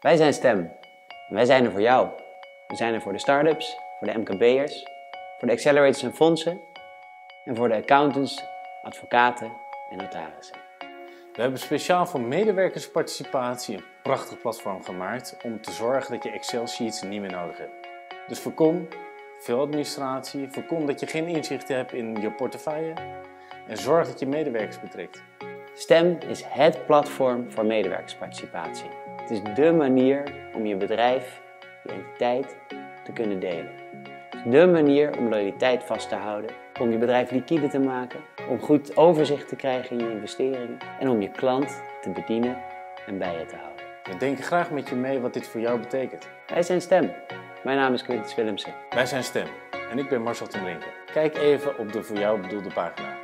Wij zijn STEM. En wij zijn er voor jou. We zijn er voor de start-ups, voor de MKB'ers, voor de accelerators en fondsen en voor de accountants, advocaten en notarissen. We hebben speciaal voor medewerkersparticipatie een prachtig platform gemaakt om te zorgen dat je Excel-sheets niet meer nodig hebt. Dus voorkom veel administratie, voorkom dat je geen inzicht hebt in je portefeuille en zorg dat je medewerkers betrekt. STEM is het platform voor medewerkersparticipatie. Het is dé manier om je bedrijf, je entiteit te kunnen delen. Het is dé manier om loyaliteit vast te houden, om je bedrijf liquide te maken, om goed overzicht te krijgen in je investeringen en om je klant te bedienen en bij je te houden. We denken graag met je mee wat dit voor jou betekent. Wij zijn STEM. Mijn naam is Quintus Willemsen. Wij zijn STEM en ik ben Marcel ten. Kijk even op de voor jou bedoelde pagina.